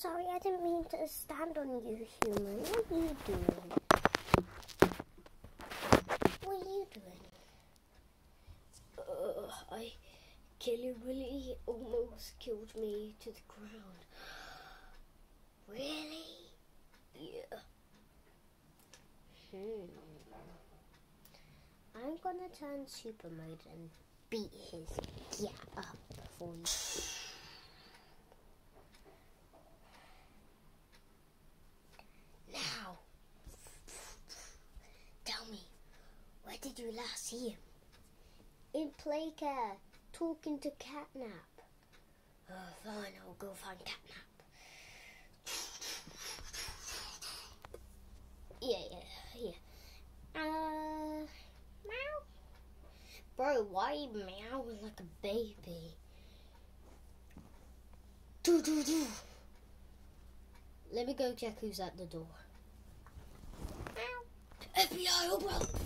trying to stand on you, human. What are you doing? What are you doing? Uh, I, Killy Willy almost killed me to the ground. Really? Yeah. Hmm. I'm gonna turn super mode and beat his yeah up for you. Now, tell me, where did you last see him? In Playcare, talking to Catnap. Oh, fine, I'll go find Catnap. Yeah, yeah, yeah. Uh, meow. Bro, why are you meowing like a baby? Do do do. Let me go check who's at the door. FBI, oh bro.